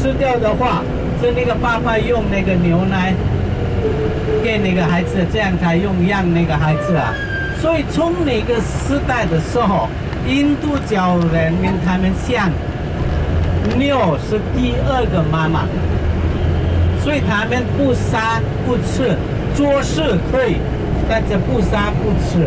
吃掉的话是那个爸爸用那个牛奶给那个孩子这样才用让那个孩子啊。所以从那个时代的时候印度教人民他们想牛是第二个妈妈。所以他们不杀不吃做事可以但是不杀不吃。